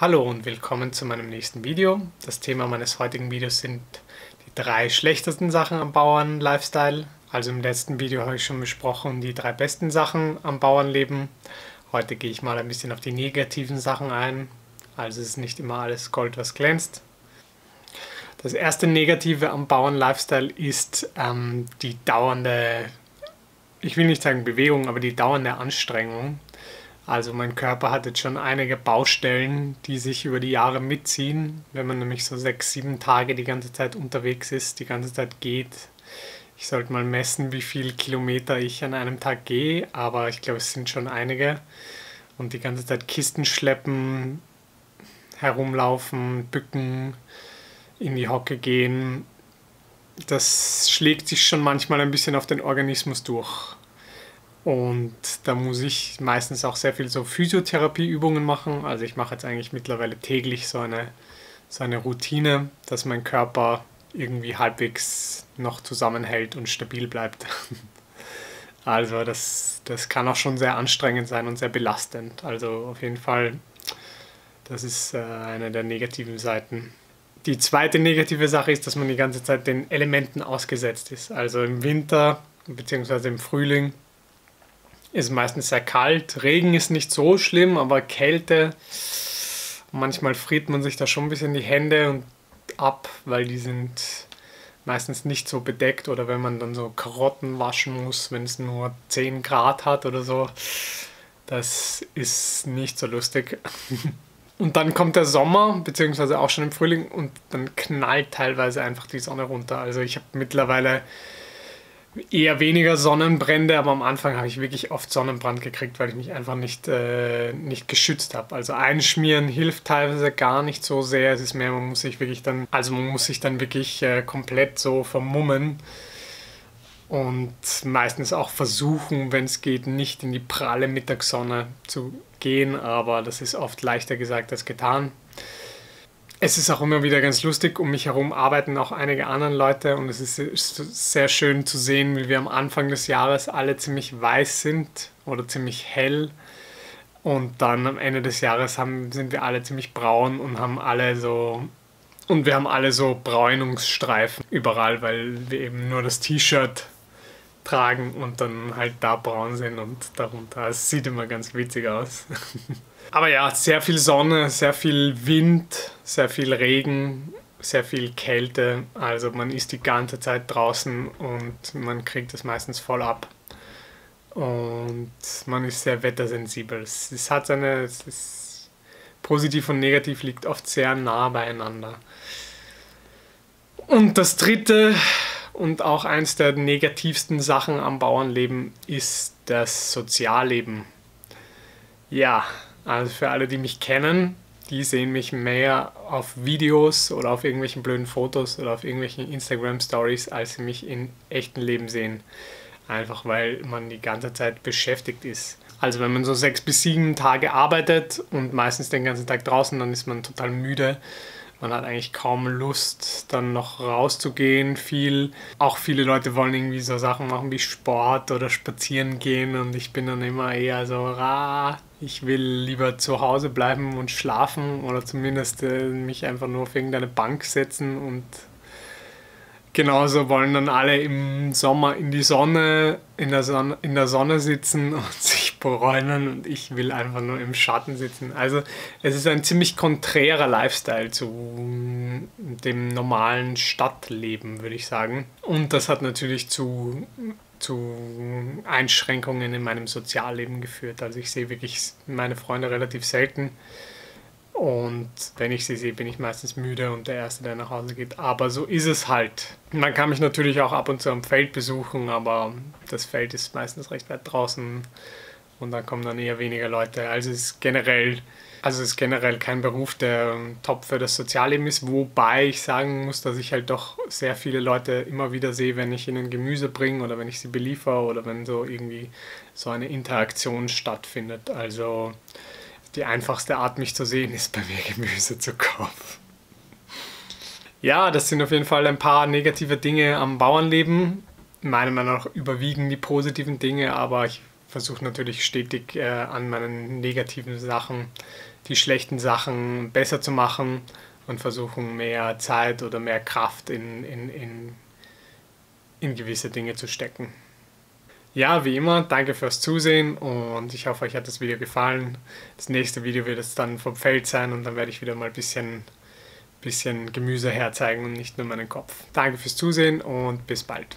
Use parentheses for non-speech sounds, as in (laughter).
Hallo und willkommen zu meinem nächsten Video. Das Thema meines heutigen Videos sind die drei schlechtesten Sachen am Bauern-Lifestyle. Also im letzten Video habe ich schon besprochen die drei besten Sachen am Bauernleben. Heute gehe ich mal ein bisschen auf die negativen Sachen ein. Also es ist nicht immer alles Gold, was glänzt. Das erste Negative am Bauern-Lifestyle ist ähm, die dauernde, ich will nicht sagen Bewegung, aber die dauernde Anstrengung. Also mein Körper hat jetzt schon einige Baustellen, die sich über die Jahre mitziehen. Wenn man nämlich so sechs, sieben Tage die ganze Zeit unterwegs ist, die ganze Zeit geht. Ich sollte mal messen, wie viele Kilometer ich an einem Tag gehe, aber ich glaube, es sind schon einige. Und die ganze Zeit Kisten schleppen, herumlaufen, bücken, in die Hocke gehen. Das schlägt sich schon manchmal ein bisschen auf den Organismus durch. Und da muss ich meistens auch sehr viel so Physiotherapieübungen machen. Also ich mache jetzt eigentlich mittlerweile täglich so eine, so eine Routine, dass mein Körper irgendwie halbwegs noch zusammenhält und stabil bleibt. (laughs) Also das, das kann auch schon sehr anstrengend sein und sehr belastend. Also auf jeden Fall, das ist äh, eine der negativen Seiten. Die zweite negative Sache ist, dass man die ganze Zeit den Elementen ausgesetzt ist. Also im Winter bzw. im Frühling ist meistens sehr kalt. Regen ist nicht so schlimm, aber Kälte, manchmal friert man sich da schon ein bisschen die Hände und ab, weil die sind meistens nicht so bedeckt oder wenn man dann so Karotten waschen muss, wenn es nur 10 Grad hat oder so, das ist nicht so lustig. (laughs) Und dann kommt der Sommer, beziehungsweise auch schon im Frühling und dann knallt teilweise einfach die Sonne runter. Also ich habe mittlerweile eher weniger Sonnenbrände, aber am Anfang habe ich wirklich oft Sonnenbrand gekriegt, weil ich mich einfach nicht, äh, nicht geschützt habe. Also einschmieren hilft teilweise gar nicht so sehr. Es ist mehr, man muss sich wirklich dann, also man muss sich dann wirklich äh, komplett so vermummen und meistens auch versuchen, wenn es geht, nicht in die pralle Mittagssonne zu gehen, aber das ist oft leichter gesagt als getan es ist auch immer wieder ganz lustig. Um mich herum arbeiten auch einige andere Leute und es ist sehr schön zu sehen, wie wir am Anfang des Jahres alle ziemlich weiß sind oder ziemlich hell. Und dann am Ende des Jahres haben, sind wir alle ziemlich braun und haben alle so. Und wir haben alle so Bräunungsstreifen überall, weil wir eben nur das T-Shirt tragen und dann halt da braun sind und darunter. Es sieht immer ganz witzig aus. (laughs) Aber ja, sehr viel Sonne, sehr viel Wind, sehr viel Regen, sehr viel Kälte. Also man ist die ganze Zeit draußen und man kriegt es meistens voll ab. Und man ist sehr wettersensibel. Es hat seine, es ist positiv und negativ liegt oft sehr nah beieinander. Und das dritte und auch eins der negativsten Sachen am Bauernleben ist das Sozialleben. Ja, also für alle, die mich kennen, die sehen mich mehr auf Videos oder auf irgendwelchen blöden Fotos oder auf irgendwelchen Instagram Stories, als sie mich in echten Leben sehen. Einfach weil man die ganze Zeit beschäftigt ist. Also wenn man so sechs bis sieben Tage arbeitet und meistens den ganzen Tag draußen, dann ist man total müde. Man hat eigentlich kaum Lust, dann noch rauszugehen. Viel, auch viele Leute wollen irgendwie so Sachen machen wie Sport oder spazieren gehen und ich bin dann immer eher so, ah, ich will lieber zu Hause bleiben und schlafen oder zumindest äh, mich einfach nur auf irgendeine Bank setzen und genauso wollen dann alle im Sommer in die Sonne, in der Sonne, in der Sonne sitzen (laughs) und sich bräunen und ich will einfach nur im Schatten sitzen. Also es ist ein ziemlich konträrer Lifestyle zu dem normalen Stadtleben, würde ich sagen. Und das hat natürlich zu zu Einschränkungen in meinem Sozialleben geführt. Also ich sehe wirklich meine Freunde relativ selten. Und wenn ich sie sehe, bin ich meistens müde und der Erste, der nach Hause geht. Aber so ist es halt. Man kann mich natürlich auch ab und zu am Feld besuchen, aber das Feld ist meistens recht weit draußen und da kommen dann eher weniger Leute. Also es ist generell also es ist generell kein Beruf, der ähm, top für das Sozialleben ist, wobei ich sagen muss, dass ich halt doch sehr viele Leute immer wieder sehe, wenn ich ihnen Gemüse bringe oder wenn ich sie beliefere oder wenn so irgendwie so eine Interaktion stattfindet. Also die einfachste Art, mich zu sehen, (laughs) ist bei mir Gemüse zu kaufen. Ja, das sind auf jeden Fall ein paar negative Dinge am Bauernleben. Meiner Meinung nach überwiegen die positiven Dinge, aber ich versuche natürlich stetig äh, an meinen negativen Sachen die schlechten Sachen besser zu machen und versuchen mehr Zeit oder mehr Kraft in, in, in, in gewisse Dinge zu stecken. Ja, wie immer, danke fürs Zusehen und ich hoffe, euch hat das Video gefallen. Das nächste Video wird jetzt dann vom Feld sein und dann werde ich wieder mal ein bisschen, bisschen Gemüse herzeigen und nicht nur meinen Kopf. Danke fürs Zusehen und bis bald.